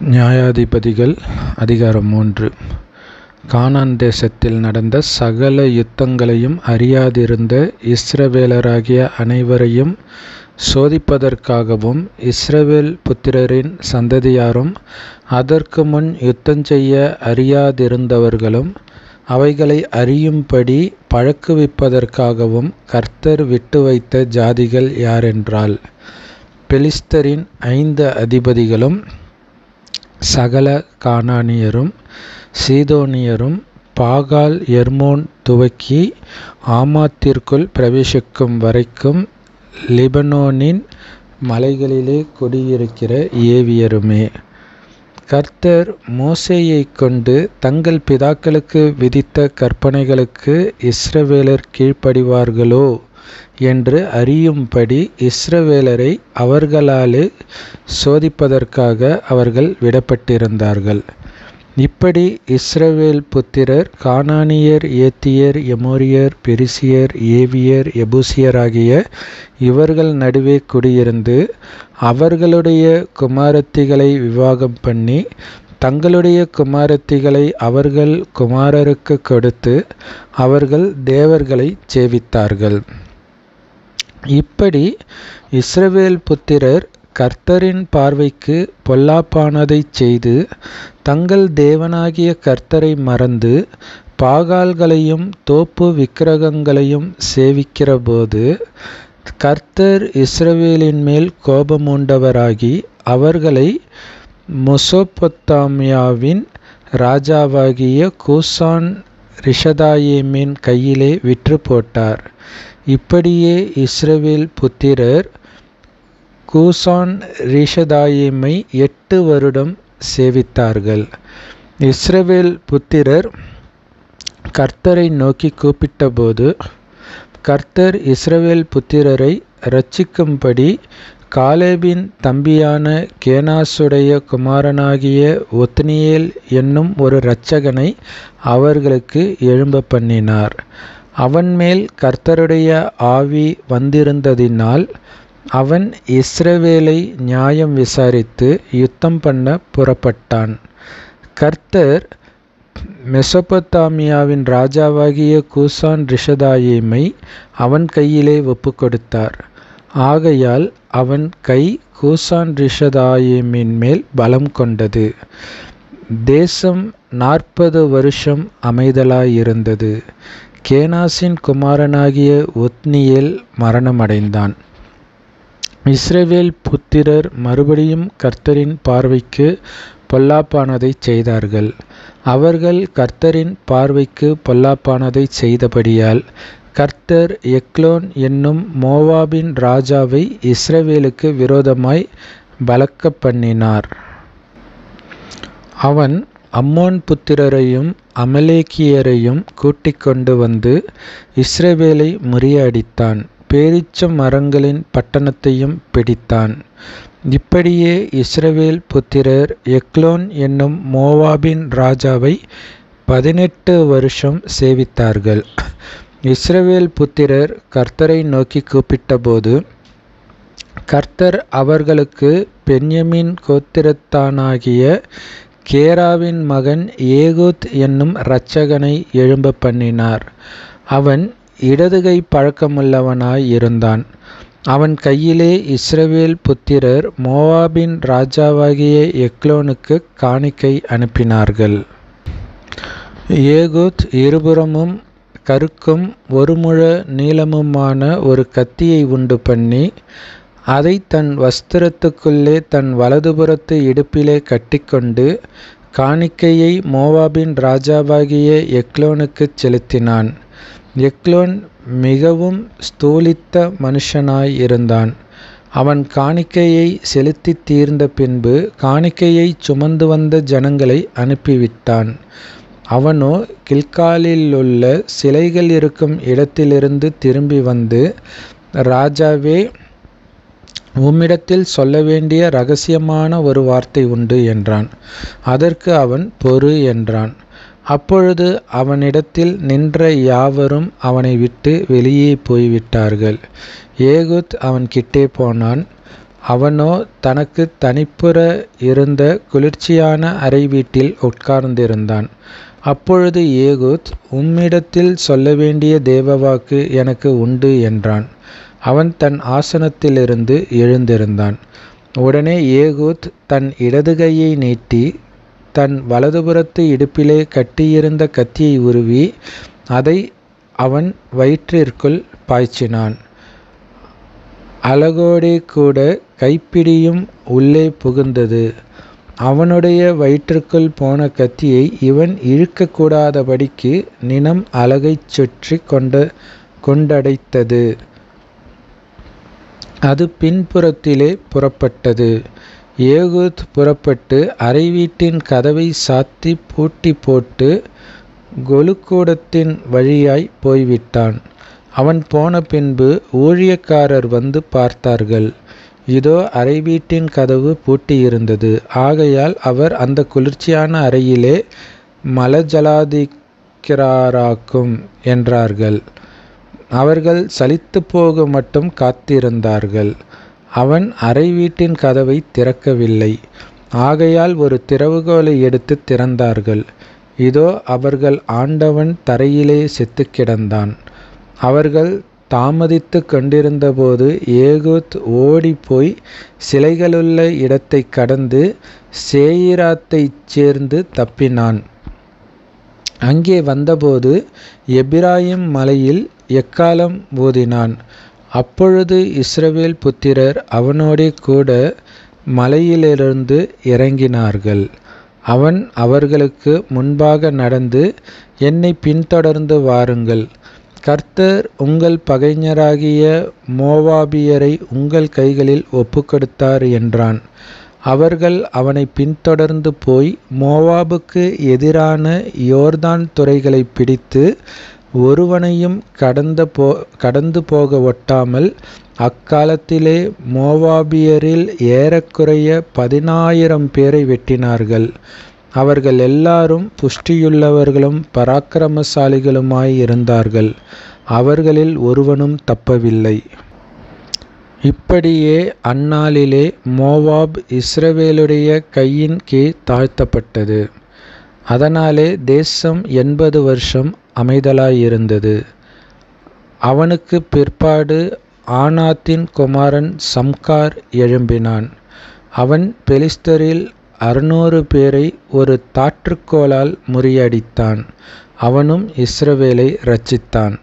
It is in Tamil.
நியாயாதிபதிகள் அதிகாரம் மூன்று. கானான் தேசத்தில் நடந்த சகல யுத்தங்களையும் அறியாதிருந்த இஸ்ரவேலராகிய அனைவரையும் சோதிப்பதற்காகவும் இஸ்ரவேல் புத்திரரின் சந்ததியாரும் அதற்கு முன் யுத்தஞ்செய்ய அறியாதிருந்தவர்களும் அவைகளை அறியும்படி பழக்குவிப்பதற்காகவும் கர்த்தர் விட்டு வைத்த ஜாதிகள் யாரென்றால் பெலிஸ்தரின் ஐந்து அதிபதிகளும் சகல கானானியரும் சீதோனியரும் பாகால் எர்மோன் துவக்கி ஆமாத்திற்குள் பிரவேசிக்கும் வரைக்கும் லிபனோனின் மலைகளிலே குடியிருக்கிற ஏவியருமே. கர்த்தர் மோசேயைக் கொண்டு தங்கள் பிதாக்களுக்கு விதித்த கற்பனைகளுக்கு இஸ்ரவேலர் கீழ்ப்படிவார்களோ? என்று அறியும்படி இஸ்ரவேலரை அவர்களாலே சோதிப்பதற்காக அவர்கள் விடப்பட்டிருந்தார்கள். இப்படி இஸ்ரவேல் புத்திரர் கானானியர் ஏத்தியர் எமோரியர் பெரிசியர் ஏவியர் எபூசியர் ஆகிய இவர்கள் நடுவே குடியிருந்து அவர்களுடைய குமாரத்திகளை விவாகம் பண்ணி தங்களுடைய குமாரத்திகளை அவர்கள் குமாரருக்கு கொடுத்து அவர்கள் தேவர்களை சேவித்தார்கள். இப்படி இஸ்ரவேல் புத்திரர் கர்த்தரின் பார்வைக்கு பொல்லாப்பானதைச் செய்து தங்கள் தேவனாகிய கர்த்தரை மறந்து பாகால்களையும் தோப்பு விக்கிரகங்களையும் சேவிக்கிறபோது கர்த்தர் இஸ்ரவேலின் மேல் கோபமூண்டவராகி அவர்களை மொசோபொத்தாமியாவின் ராஜாவாகிய கூசான் ரிஷதாயேமின் கையிலே விற்று போட்டார் இப்படியே இஸ்ரவேல் புத்திரர் கூசான் ரிஷதாயிமை எட்டு வருடம் சேவித்தார்கள். இஸ்ரவேல் புத்திரர் கர்த்தரை நோக்கி கூப்பிட்டபோது கர்த்தர் இஸ்ரவேல் புத்திரரை ரட்சிக்கும்படி காலேபின் தம்பியான கேனாசுடைய குமாரனாகிய ஒத்னியேல் என்னும் ஒரு இரட்சகனை அவர்களுக்கு எழும்ப பண்ணினார். அவன் மேல் கர்த்தருடைய ஆவி வந்திருந்ததினால் அவன் இஸ்ரவேலை நியாயம் விசாரித்து யுத்தம் பண்ண புறப்பட்டான். கர்த்தர் மெசொப்பொத்தாமியாவின் ராஜாவாகிய கூசான் ரிஷதாயிமை அவன் கையிலே ஒப்பு கொடுத்தார் ஆகையால் அவன் கை கூசான் ரிஷதாயிமின் மேல் பலம் கொண்டது. தேசம் நாற்பது வருஷம் அமைதலாயிருந்தது. கேனாசின் குமாரனாகிய ஒத்னியேல் மரணமடைந்தான். இஸ்ரவேல் புத்திரர் மறுபடியும் கர்த்தரின் பார்வைக்கு பொல்லாப்பானதை செய்தார்கள். அவர்கள் கர்த்தரின் பார்வைக்கு பொல்லாப்பானதை செய்தபடியால் கர்த்தர் எக்லோன் என்னும் மோவாபின் ராஜாவை இஸ்ரவேலுக்கு விரோதமாய் பலக்க பண்ணினார். அவன் அம்மோன் புத்திரரையும் அமலேக்கியரையும் கூட்டிக் கொண்டு வந்து இஸ்ரவேலை முறியடித்தான். பேரிச்ச மரங்களின் பட்டணத்தையும் பிடித்தான். இப்படியே இஸ்ரவேல் புத்திரர் எக்லோன் என்னும் மோவாபின் ராஜாவை பதினெட்டு வருஷம் சேவித்தார்கள். இஸ்ரவேல் புத்திரர் கர்த்தரை நோக்கி கூப்பிட்டபோது கர்த்தர் அவர்களுக்கு பென்யமின் கோத்திரத்தானாகிய கேராவின் மகன் ஏகூத் என்னும் இரட்சகனை எழும்ப பண்ணினார். அவன் இடதுகை பழக்கமுள்ளவனாய் இருந்தான். அவன் கையிலே இஸ்ரவேல் புத்திரர் மோவாபின் ராஜாவாகிய எக்லோனுக்கு காணிக்கை அனுப்பினார்கள். ஏகூத் இருபுறமும் கருக்கும் ஒரு முழ நீளமுமான ஒரு கத்தியை உண்டு பண்ணி அதை தன் வஸ்திரத்துக்குள்ளே தன் வலதுபுறத்து இடுப்பிலே கட்டிக்கொண்டு காணிக்கையை மோவாபின் ராஜாவாகிய எக்லோனுக்குச் செலுத்தினான். எக்லோன் மிகவும் ஸ்தூலித்த மனுஷனாய் இருந்தான். அவன் காணிக்கையை செலுத்தி தீர்ந்த பின்பு காணிக்கையை சுமந்து வந்த ஜனங்களை அனுப்பிவிட்டான். அவனோ கில்காலிலுள்ள சிலைகள் இருக்கும் இடத்திலிருந்து திரும்பி வந்து ராஜாவே உம்மிடத்தில் சொல்ல வேண்டிய ரகசியமான ஒரு வார்த்தை உண்டு என்றான். அதற்கு அவன் பொறு என்றான். அப்பொழுது அவனிடத்தில் நின்ற யாவரும் அவனை விட்டு வெளியே போய்விட்டார்கள். ஏகுத் அவன் கிட்டே போனான். அவனோ தனக்கு தனிப்புற இருந்த குளிர்ச்சியான அறை வீட்டில் உட்கார்ந்திருந்தான். அப்பொழுது ஏகூத் உம்மிடத்தில் சொல்ல வேண்டிய தேவவாக்கு எனக்கு உண்டு என்றான். அவன் தன் ஆசனத்திலிருந்து எழுந்திருந்தான். உடனே ஏகூத் தன் இடது கையை நீட்டி தன் வலதுபுறத்து இடுப்பிலே கட்டியிருந்த கத்தியை உருவி அதை அவன் வயிற்றிற்குள் பாய்ச்சினான். அழகோடே கூட கைப்பிடியும் உள்ளே புகுந்தது. அவனுடைய வயிற்றுக்குள் போன கத்தியை இவன் இழுக்கக்கூடாதபடிக்கு நினம் அலகைச் சுற்றி கொண்ட கொண்டடைத்தது. அது பின்புறத்திலே புறப்பட்டது. ஏகூத் புறப்பட்டு அறை வீட்டின் கதவை சாத்தி பூட்டி போட்டு கொலுக்கூடத்தின் வழியாய் போய்விட்டான். அவன் போன பின்பு ஊழியக்காரர் வந்து பார்த்தார்கள். இதோ அறை வீட்டின் கதவு பூட்டியிருந்தது. ஆகையால் அவர் அந்த குளிர்ச்சியான அறையிலே மலஜலாதிக்கிறாராக்கும் என்றார்கள். அவர்கள் சலித்து போக மட்டும் காத்திருந்தார்கள். அவன் அறை வீட்டின் கதவை திறக்கவில்லை. ஆகையால் ஒரு திறவுகோலை எடுத்து திறந்தார்கள். இதோ அவர்கள் ஆண்டவன் தரையிலே செத்து கிடந்தான். அவர்கள் தாமதித்து கொண்டிருந்தபோது ஏகூத் ஓடிப்போய் சிலைகளுள்ள இடத்தை கடந்து சேயிராத்தைச் சேர்ந்து தப்பினான். அங்கே வந்தபோது எபிராயிம் மலையில் எக்காலம் ஊதினான்? அப்பொழுது இஸ்ரவேல் புத்திரர் அவனோடே கூட மலையிலிருந்து இறங்கினார்கள். அவன் அவர்களுக்கு முன்பாக நடந்து என்னை பின்தொடர்ந்து வாருங்கள். கர்த்தர் உங்கள் பகைஞராகிய மோவாபியரை உங்கள் கைகளில் ஒப்புக்கொடுத்தார் என்றான். அவர்கள் அவனை பின்தொடர்ந்து போய் மோவாபுக்கு எதிரான யோர்தான் துறைகளை பிடித்து ஒருவனையும் கடந்த போ கடந்து போக ஒட்டாமல் அக்காலத்திலே மோவாபியரில் ஏறக்குறைய பதினாயிரம் பேரை வெட்டினார்கள். அவர்கள் எல்லாரும் புஷ்டியுள்ளவர்களும் பராக்கிரமசாலிகளுமாய் இருந்தார்கள். அவர்களில் ஒருவனும் தப்பவில்லை. இப்படியே அந்நாளிலே மோவாப் இஸ்ரவேலுடைய கையின் கீழ் தாழ்த்தப்பட்டது. அதனாலே தேசம் எண்பது வருஷம் அமைதலாயிருந்தது. அவனுக்கு பிற்பாடு ஆனாத்தின் குமாரன் சம்கார் எழும்பினான். அவன் பெலிஸ்தரில் அறுநூறு பேரை ஒரு தாற்றுக்கோலால் முறியடித்தான். அவனும் இஸ்ரவேலை இரட்சித்தான்.